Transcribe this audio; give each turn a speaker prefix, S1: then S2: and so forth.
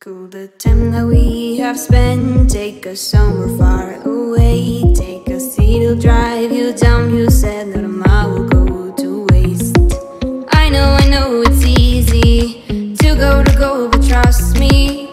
S1: Cool the time that we have spent. Take us somewhere far away. Take us it'll drive you down. You said that a mile will go to waste. I know, I know it's easy To go, to go, but trust me